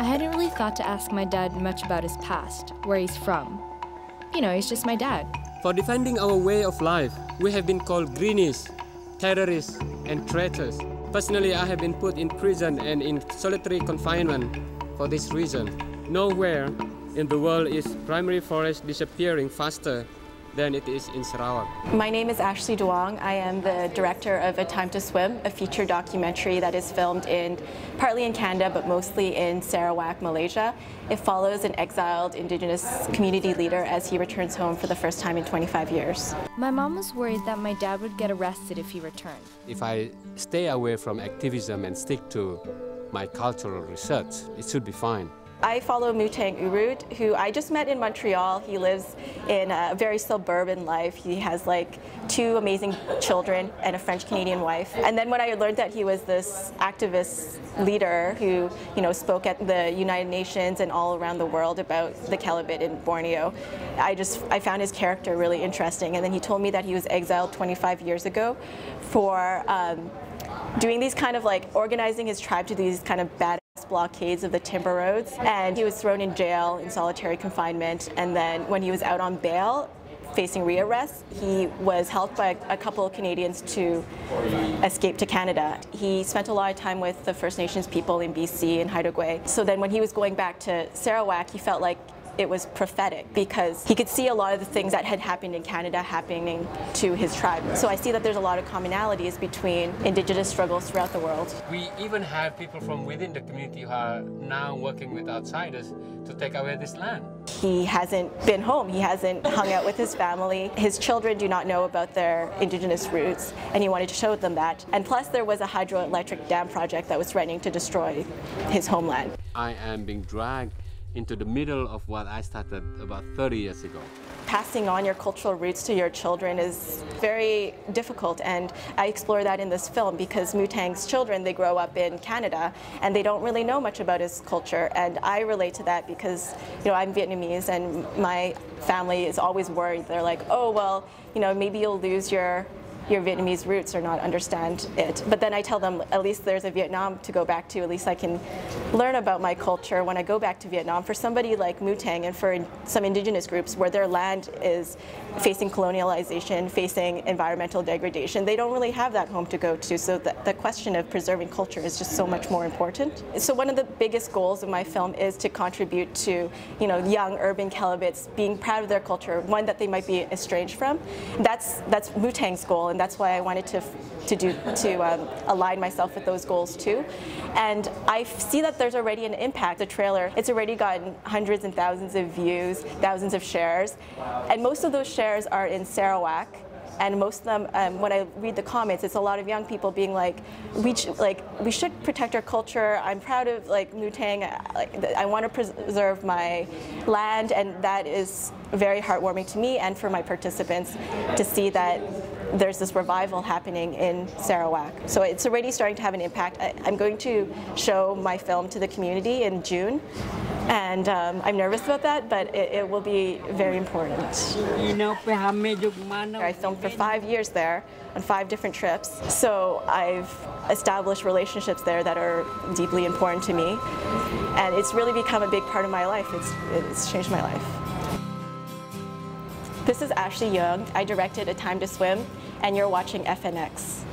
I hadn't really thought to ask my dad much about his past, where he's from. You know, he's just my dad. For defending our way of life, we have been called greenies, terrorists, and traitors. Personally, I have been put in prison and in solitary confinement for this reason. Nowhere in the world is primary forest disappearing faster than it is in Sarawak. My name is Ashley Duong. I am the director of A Time to Swim, a feature documentary that is filmed in partly in Canada but mostly in Sarawak, Malaysia. It follows an exiled indigenous community leader as he returns home for the first time in 25 years. My mom was worried that my dad would get arrested if he returned. If I stay away from activism and stick to my cultural research, it should be fine. I follow Mutang Urud, who I just met in Montreal. He lives in a very suburban life. He has like two amazing children and a French-Canadian wife. And then when I learned that he was this activist leader who, you know, spoke at the United Nations and all around the world about the Kelabit in Borneo, I just, I found his character really interesting. And then he told me that he was exiled 25 years ago for um, doing these kind of like organizing his tribe to these kind of bad blockades of the timber roads and he was thrown in jail in solitary confinement and then when he was out on bail facing rearrest he was helped by a couple of Canadians to escape to Canada. He spent a lot of time with the First Nations people in BC and Haida Gwaii. So then when he was going back to Sarawak he felt like it was prophetic because he could see a lot of the things that had happened in Canada happening to his tribe. So I see that there's a lot of commonalities between indigenous struggles throughout the world. We even have people from within the community who are now working with outsiders to take away this land. He hasn't been home. He hasn't hung out with his family. His children do not know about their indigenous roots, and he wanted to show them that. And plus, there was a hydroelectric dam project that was threatening to destroy his homeland. I am being dragged into the middle of what I started about 30 years ago. Passing on your cultural roots to your children is very difficult and I explore that in this film because Mutang's children, they grow up in Canada and they don't really know much about his culture and I relate to that because you know I'm Vietnamese and my family is always worried. They're like, oh well, you know, maybe you'll lose your your Vietnamese roots or not understand it. But then I tell them at least there's a Vietnam to go back to. At least I can learn about my culture when I go back to Vietnam. For somebody like Mutang and for some indigenous groups where their land is facing colonialization, facing environmental degradation, they don't really have that home to go to. So the, the question of preserving culture is just so much more important. So one of the biggest goals of my film is to contribute to you know young urban Kelabits being proud of their culture, one that they might be estranged from. That's that's Mutang's goal, and that's why I wanted to to do to um, align myself with those goals too. And I see that there's already an impact. The trailer, it's already gotten hundreds and thousands of views, thousands of shares, and most of those shares are in Sarawak and most of them, um, when I read the comments, it's a lot of young people being like, we like we should protect our culture. I'm proud of like Mutang. Like, I want to preserve my land, and that is very heartwarming to me and for my participants to see that there's this revival happening in Sarawak. So it's already starting to have an impact. I, am going to show my film to the community in June. And um, I'm nervous about that, but it, it, will be very important. I filmed for five years there on five different trips. So I've established relationships there that are deeply important to me. And it's really become a big part of my life. It's, it's changed my life. This is Ashley Duong. I directed A Time to Swim, and you're watching FNX.